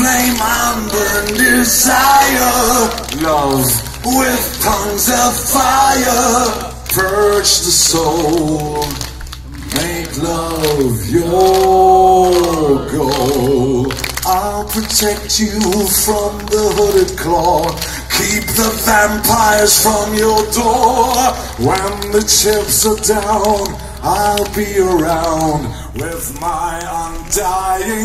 flame and desire. Love with tongues of fire. Purge the soul. Make love your goal. I'll protect you from the hooded claw. Keep the vampires from your door. When the chips are down, I'll be around with my undying.